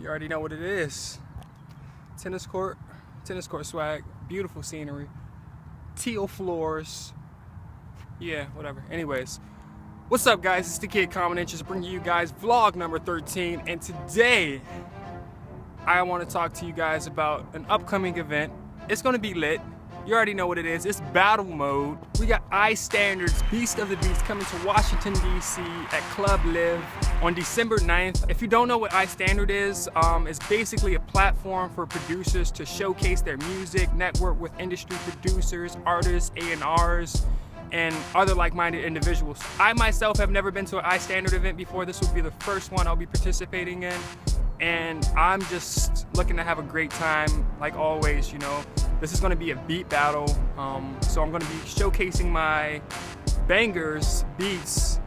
You already know what it is. Tennis court, tennis court swag, beautiful scenery, teal floors. Yeah, whatever. Anyways, what's up guys? It's the Kid Common Interest bringing you guys vlog number 13 and today I want to talk to you guys about an upcoming event. It's going to be lit. You already know what it is. It's battle mode. We got iStandards Beast of the Beats coming to Washington, D.C. at Club LIV on December 9th. If you don't know what iStandard is, um, it's basically a platform for producers to showcase their music, network with industry producers, artists, A&Rs, and other like-minded individuals. I myself have never been to an iStandard event before. This will be the first one I'll be participating in and I'm just looking to have a great time like always you know this is going to be a beat battle um, so I'm going to be showcasing my bangers beats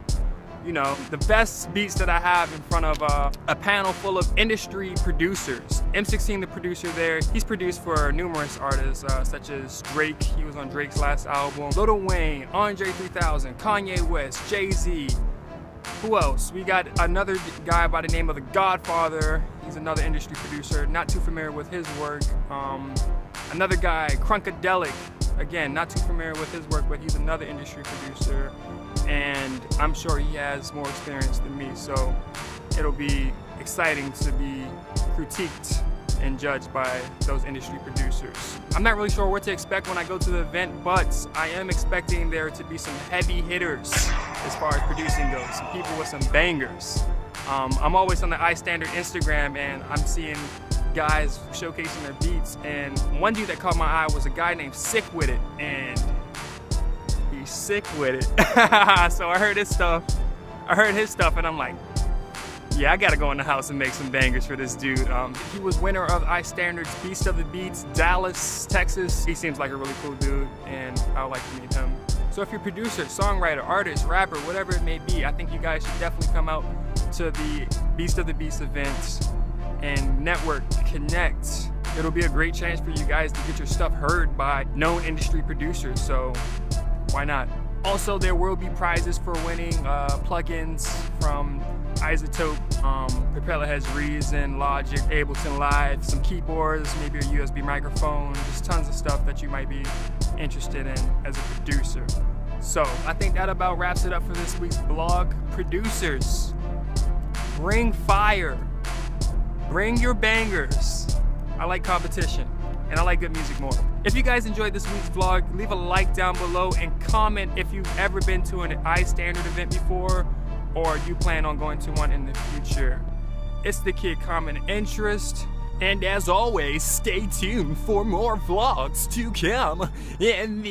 you know the best beats that I have in front of uh, a panel full of industry producers M16 the producer there he's produced for numerous artists uh, such as Drake he was on Drake's last album Lil Wayne Andre 3000 Kanye West Jay-Z who else? We got another guy by the name of The Godfather. He's another industry producer. Not too familiar with his work. Um, another guy, Crunkadelic. Again, not too familiar with his work, but he's another industry producer. And I'm sure he has more experience than me. So it'll be exciting to be critiqued and judged by those industry producers. I'm not really sure what to expect when I go to the event, but I am expecting there to be some heavy hitters as far as producing goes, some people with some bangers. Um, I'm always on the iStandard Instagram and I'm seeing guys showcasing their beats and one dude that caught my eye was a guy named Sick With It and he's sick with it. so I heard his stuff, I heard his stuff and I'm like, yeah, I gotta go in the house and make some bangers for this dude. Um, he was winner of iStandards Beast of the Beats, Dallas, Texas. He seems like a really cool dude, and I would like to meet him. So if you're a producer, songwriter, artist, rapper, whatever it may be, I think you guys should definitely come out to the Beast of the Beast events and network, connect. It'll be a great chance for you guys to get your stuff heard by known industry producers, so why not? Also, there will be prizes for winning uh, plugins from iZotope, um, Propellerheads Reason, Logic, Ableton Live, some keyboards, maybe a USB microphone, just tons of stuff that you might be interested in as a producer. So I think that about wraps it up for this week's blog. Producers, bring fire, bring your bangers. I like competition and I like good music more. If you guys enjoyed this week's vlog, leave a like down below and comment if you've ever been to an iStandard event before or you plan on going to one in the future. It's the Kid Common Interest. And as always, stay tuned for more vlogs to come. And